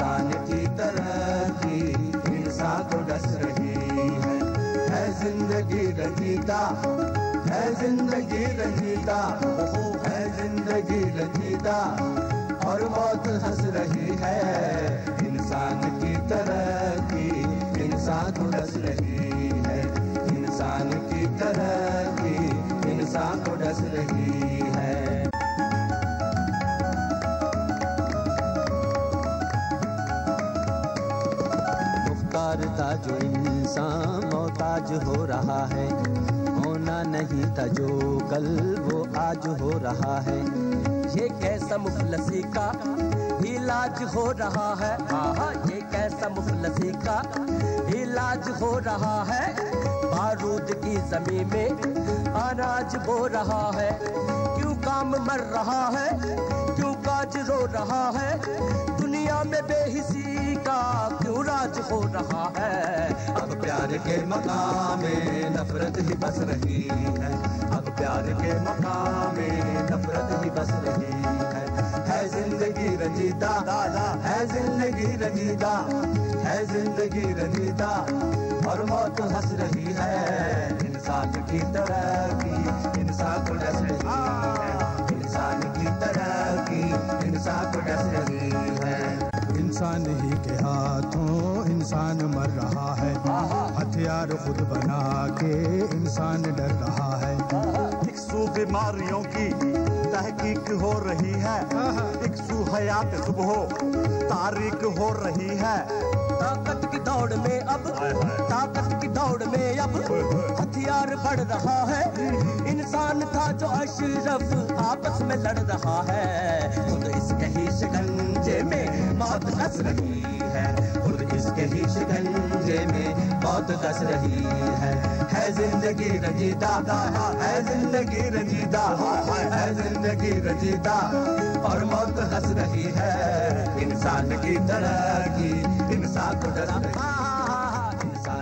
इंसान की तरक्की इंसान को डस रही है। है ज़िंदगी रंगीता, है ज़िंदगी रंगीता, है ज़िंदगी रंगीता, और मौत हंस रही है। इंसान की तरक्की इंसान को डस रही है। इंसान की तरक्की इंसान को डस रही था जो इंसान मोहताज हो रहा है। होना नहीं था जो कल, वो आज हो रहा है। ये कैसा मुफलसी का इलाज हो रहा है? हाँ ये कैसा मुफलसी का इलाज हो रहा है? बारूद की ज़मीन में अनाज बो रहा है। क्यों काम मर रहा है? क्यों काज रो रहा है? में बेहिसी का क्यों राज हो रहा है? अब प्यार के मकाम में नफरत ही बस रही है। अब प्यार के मकाम में नफरत ही बस रही है। है ज़िंदगी रंजीदा दादा है ज़िंदगी रंजीता है ज़िंदगी रंजीता और मौत हंस रही है। इंसान की तरह इंसान ही के हाथों इंसान मर रहा है। हथियार खुद बना के इंसान डर रहा है। इक्सू बीमारियों की तहकीक हो रही है। इक्सू हयात सुबह तारीख हो रही है। ताकत की दौड़ में अब ताकत की दौड़ में अब। हथियार बढ़ रहा है। इंसान था जो अशरफ आपस में लड़ रहा है। खुद इसके ही शिकंजे में मौत कस रही है। खुद इसके ही शिकंजे में मौत कस रही है। है ज़िंदगी रंजीता है ज़िंदगी रंजीता है ज़िंदगी रंजीता और मौत हंस रही है इंसान की तरह की। इंसान को है। इंसान